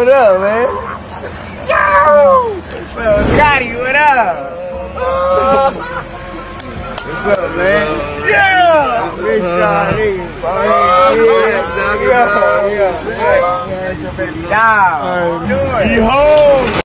What up, man? Yo! Gotti, what up? What's up, man? Yeah! Big shot, Yeah, yeah, yeah. Yeah,